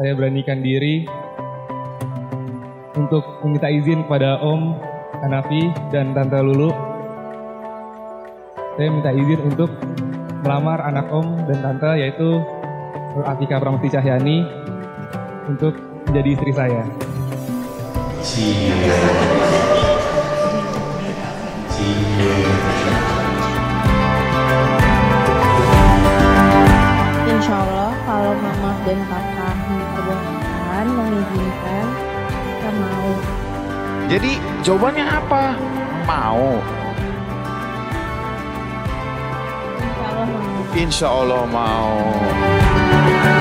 saya beranikan diri untuk meminta izin kepada Om Hanafi dan Tante Lulu. Saya minta izin untuk melamar anak Om dan Tante yaitu Atika Pramesti Cahyani untuk menjadi istri saya. Insya kalau mama dan papa memperbolehkan, mengizinkan, kita mau. Jadi jawabannya apa? Mau. Insya Allah mau. Insya Allah mau.